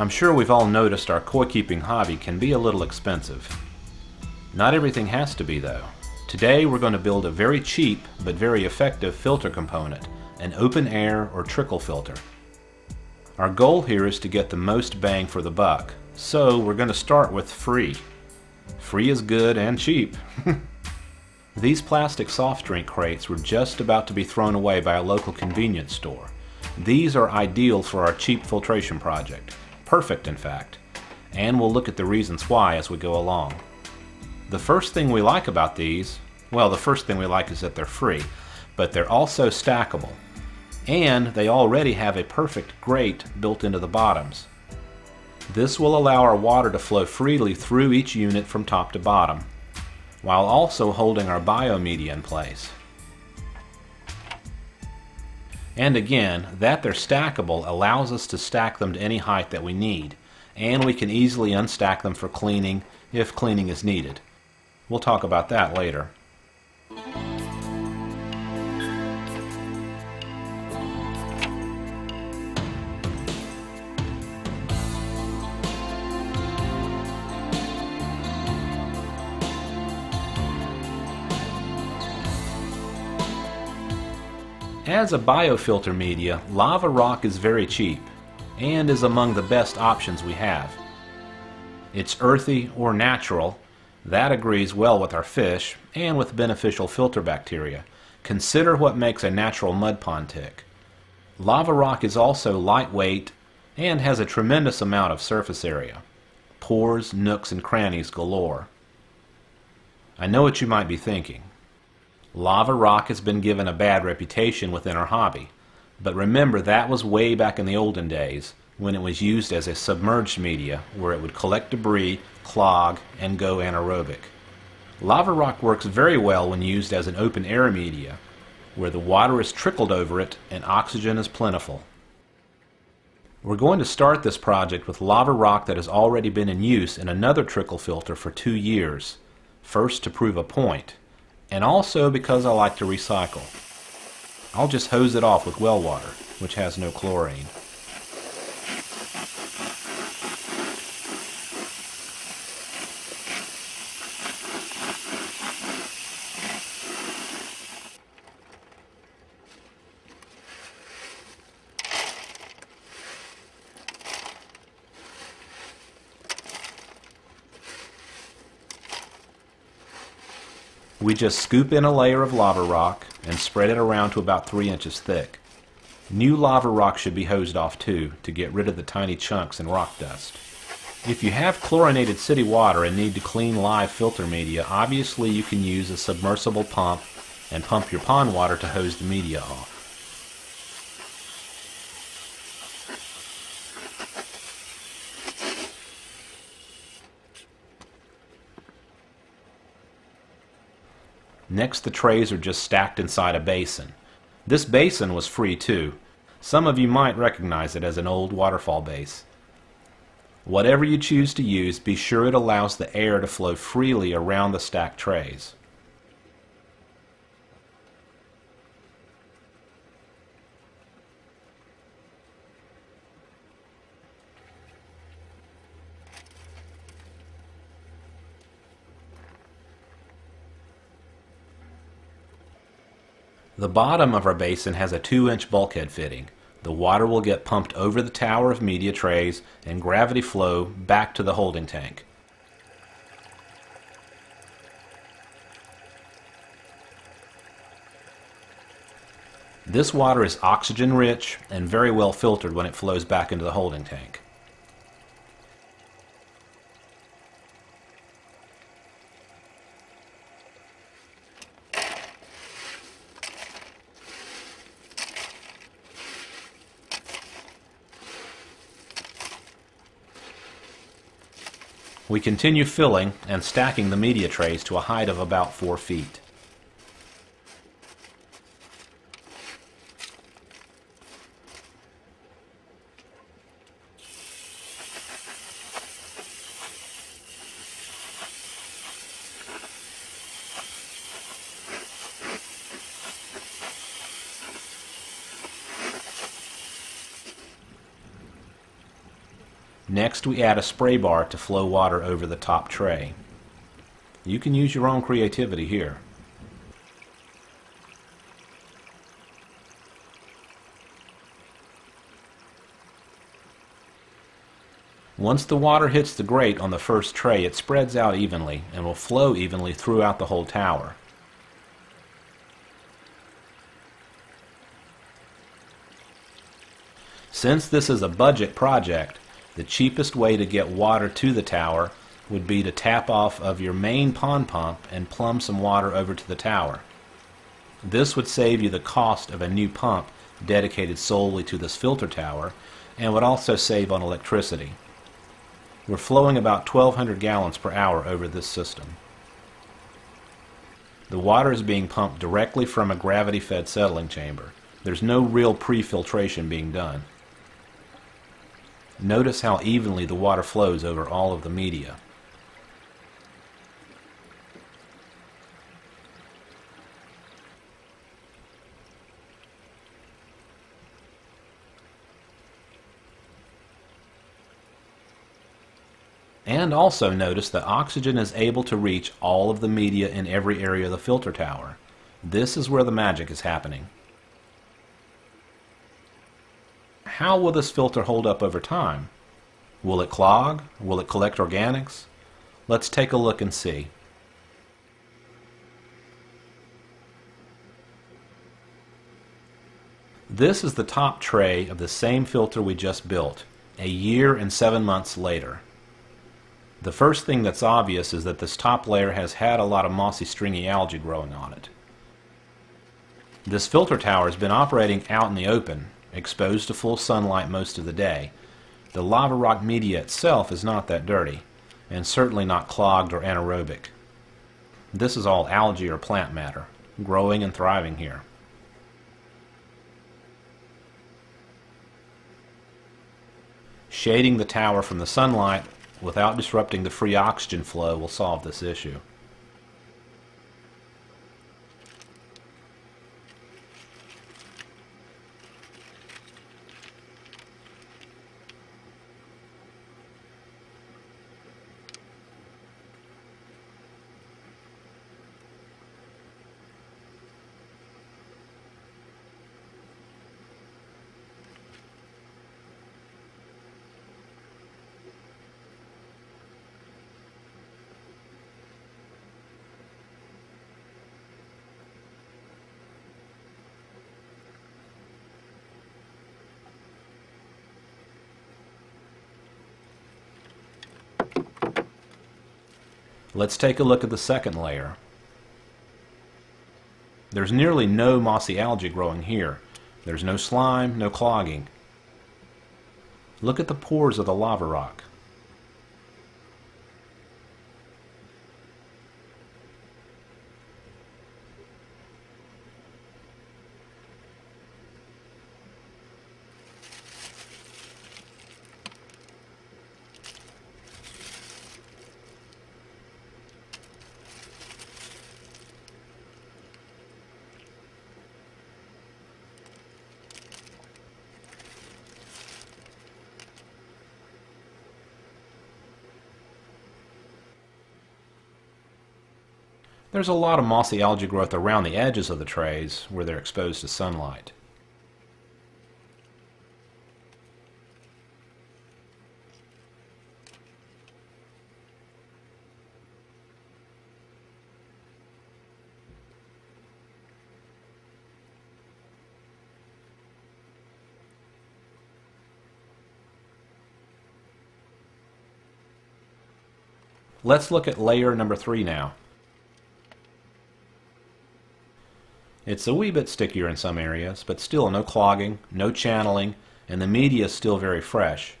I'm sure we've all noticed our koi keeping hobby can be a little expensive. Not everything has to be though. Today we're going to build a very cheap but very effective filter component, an open air or trickle filter. Our goal here is to get the most bang for the buck, so we're going to start with free. Free is good and cheap. These plastic soft drink crates were just about to be thrown away by a local convenience store. These are ideal for our cheap filtration project. Perfect, in fact. And we'll look at the reasons why as we go along. The first thing we like about these, well, the first thing we like is that they're free, but they're also stackable. And they already have a perfect grate built into the bottoms. This will allow our water to flow freely through each unit from top to bottom, while also holding our biomedia in place. And again, that they're stackable allows us to stack them to any height that we need, and we can easily unstack them for cleaning if cleaning is needed. We'll talk about that later. As a biofilter media, lava rock is very cheap and is among the best options we have. It's earthy or natural, that agrees well with our fish and with beneficial filter bacteria. Consider what makes a natural mud pond tick. Lava rock is also lightweight and has a tremendous amount of surface area. Pores, nooks, and crannies galore. I know what you might be thinking. Lava rock has been given a bad reputation within our hobby. But remember, that was way back in the olden days when it was used as a submerged media where it would collect debris, clog, and go anaerobic. Lava rock works very well when used as an open air media where the water is trickled over it and oxygen is plentiful. We're going to start this project with lava rock that has already been in use in another trickle filter for two years, first to prove a point, and also because I like to recycle. I'll just hose it off with well water, which has no chlorine. We just scoop in a layer of lava rock and spread it around to about 3 inches thick. New lava rock should be hosed off too to get rid of the tiny chunks and rock dust. If you have chlorinated city water and need to clean live filter media, obviously you can use a submersible pump and pump your pond water to hose the media off. Next the trays are just stacked inside a basin. This basin was free too. Some of you might recognize it as an old waterfall base. Whatever you choose to use, be sure it allows the air to flow freely around the stacked trays. The bottom of our basin has a 2 inch bulkhead fitting. The water will get pumped over the tower of media trays and gravity flow back to the holding tank. This water is oxygen rich and very well filtered when it flows back into the holding tank. We continue filling and stacking the media trays to a height of about 4 feet. Next we add a spray bar to flow water over the top tray. You can use your own creativity here. Once the water hits the grate on the first tray, it spreads out evenly and will flow evenly throughout the whole tower. Since this is a budget project, the cheapest way to get water to the tower would be to tap off of your main pond pump and plumb some water over to the tower. This would save you the cost of a new pump dedicated solely to this filter tower and would also save on electricity. We're flowing about 1200 gallons per hour over this system. The water is being pumped directly from a gravity-fed settling chamber. There's no real pre-filtration being done. Notice how evenly the water flows over all of the media. And also notice that oxygen is able to reach all of the media in every area of the filter tower. This is where the magic is happening. How will this filter hold up over time? Will it clog? Will it collect organics? Let's take a look and see. This is the top tray of the same filter we just built, a year and seven months later. The first thing that's obvious is that this top layer has had a lot of mossy stringy algae growing on it. This filter tower has been operating out in the open, exposed to full sunlight most of the day. The lava rock media itself is not that dirty, and certainly not clogged or anaerobic. This is all algae or plant matter, growing and thriving here. Shading the tower from the sunlight without disrupting the free oxygen flow will solve this issue. Let's take a look at the second layer. There's nearly no mossy algae growing here. There's no slime, no clogging. Look at the pores of the lava rock. There's a lot of mossy algae growth around the edges of the trays where they're exposed to sunlight. Let's look at layer number three now. It's a wee bit stickier in some areas, but still no clogging, no channeling, and the media is still very fresh.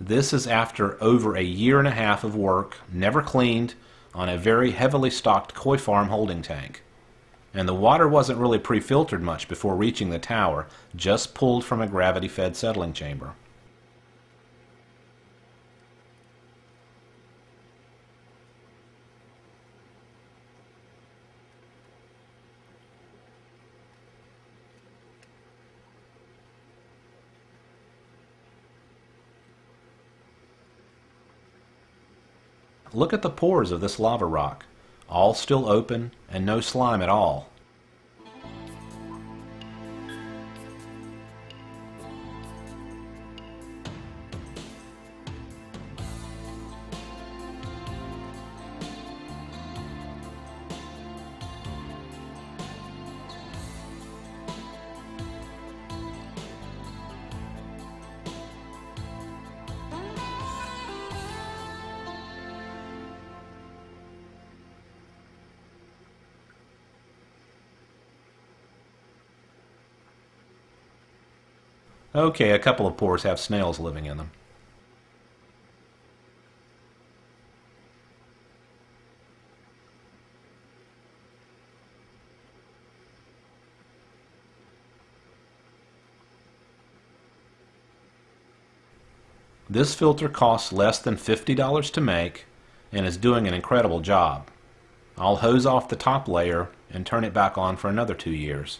This is after over a year and a half of work, never cleaned, on a very heavily stocked koi farm holding tank. And the water wasn't really pre-filtered much before reaching the tower, just pulled from a gravity-fed settling chamber. Look at the pores of this lava rock, all still open and no slime at all. Okay, a couple of pores have snails living in them. This filter costs less than $50 to make and is doing an incredible job. I'll hose off the top layer and turn it back on for another two years.